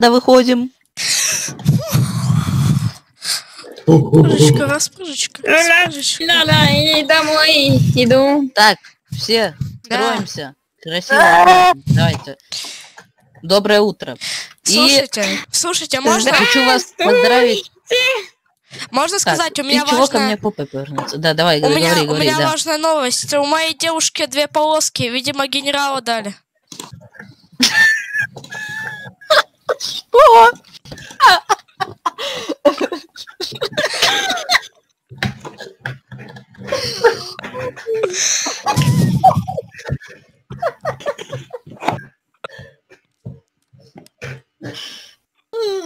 Да выходим. Прыжечка, распрыжечка, распрыжечка. Ля-ля, и домой иду. Так, все, Да. строимся. Красиво. Давайте. Доброе утро. И Слушайте, слушайте, можно, хочу вас поздравить. можно сказать, Так, у меня чего ко мне важная... попой повернуться? Да, давай, У говори, меня, у говори, меня да. важная новость. У моей девушки две полоски, видимо, генерала дали. А,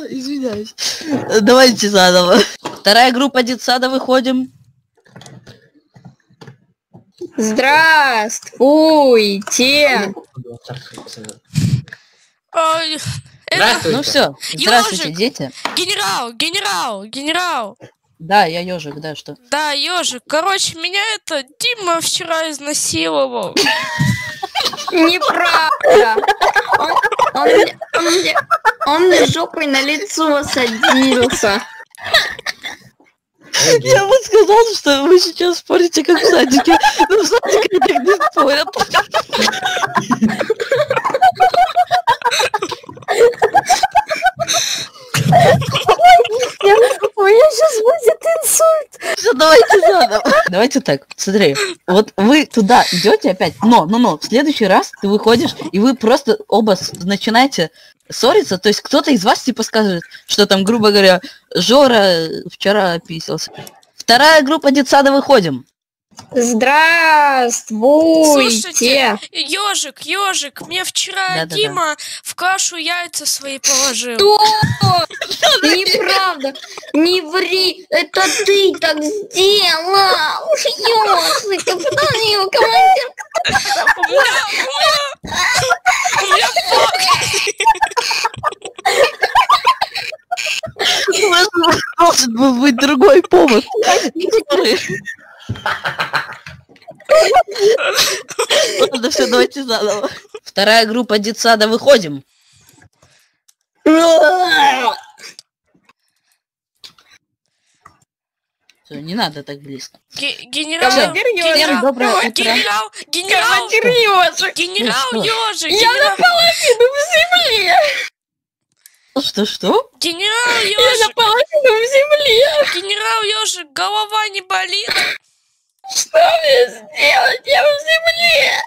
Извиняюсь. Давайте заново. Вторая группа детсада выходим. Здравствуйте. Ой, Здравствуйте. Ну все, здравствуйте, Ёжик. дети. генерал, генерал, генерал. Да, я ежик, да, что? Да, ежик. Короче, меня это Дима вчера изнасиловал. Неправда. Он, он мне, он мне- он мне жопой на лицо садился. Я бы сказал, что вы сейчас спорите как в садике. Но в садике так не спорят. У меня сейчас будет инсульт. Всё, давайте так, смотри. Вот вы туда идете опять, но, но, но, в следующий раз ты выходишь, и вы просто оба начинаете ссориться, то есть кто-то из вас типа скажет, что там, грубо говоря, Жора вчера описался. Вторая группа детсада выходим. Здравствуйте. Ежик, ежик, мне вчера Да-да-да. Дима в кашу яйца свои положил. Что? Неправда. Не ври. Это ты так сделал. Ёжик, командир, командир. У меня, у меня, у меня Должен был быть другой повод. Ладно, все, давайте заново. Вторая группа детсада выходим. Не надо так близко. ге- генерал, генерал, ёжик. доброе утро. генерал, генерал, ёжик. генерал Ну что? ежик, Я генерал, наполовину в земле. Что-что? генерал Я ежик, наполовину в земле. генерал ежик, голова не болит. Что мне сделать? Я в земле.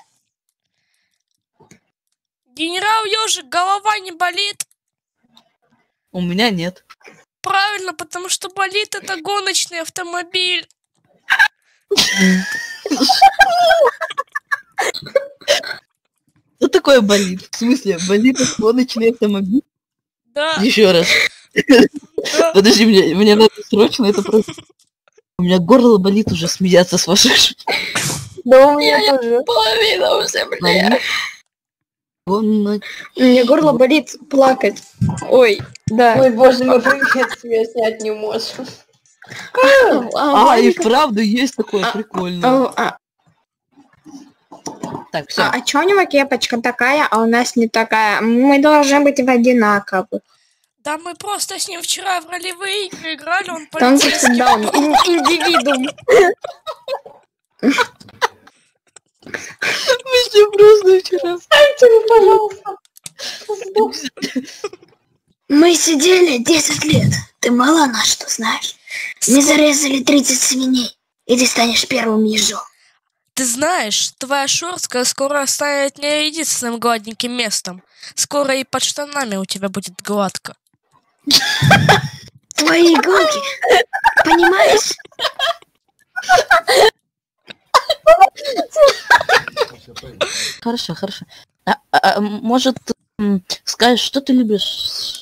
Генерал ежик, голова не болит. У меня нет. Правильно, потому что болит это гоночный автомобиль. Что такое болит? В смысле, болит гоночный автомобиль? Да, Еще раз. да. Подожди, мне, мне надо срочно это просто... У меня горло болит уже смеяться с ваших шуток. Да у меня тоже. Половина в земле. Меня горло болит плакать. Ой, да. Ой, боже мой, привет, тебя снять не можем. А, и вправду есть такое А, прикольное. А, а, Так, все. а, а чё у него кепочка такая, а у нас не такая? Мы должны быть в одинаковых. Да мы просто с ним вчера в ролевые игры играли, он Там полицейский. всегда он ин- индивидуум. Мы все просто вчера. Мы сидели 10 лет. Ты мало на что знаешь. Мы зарезали 30 свиней. И ты станешь первым ежом. Ты знаешь, твоя шорстка скоро станет не единственным гладненьким местом. Скоро и под штанами у тебя будет гладко. Твои иголки. Понимаешь? Хорошо, хорошо. А, а, а, может, скажешь, что ты любишь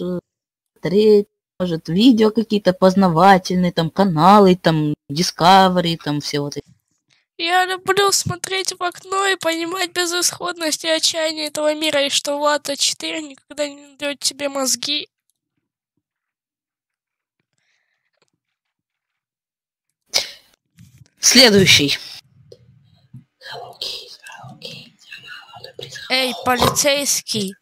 смотреть? Может, видео какие-то познавательные, там, каналы, там, Discovery, там, все вот эти. Я люблю смотреть в окно и понимать безысходность и отчаяние этого мира, и что Влад А4 никогда не найдет тебе мозги. Следующий. Эй, полицейский,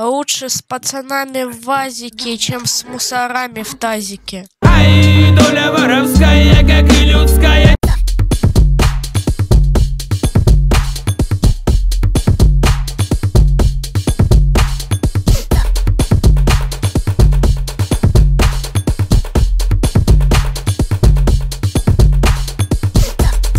Лучше с пацанами в вазике, чем с мусорами в тазике. Ай, доля воровская, как и людская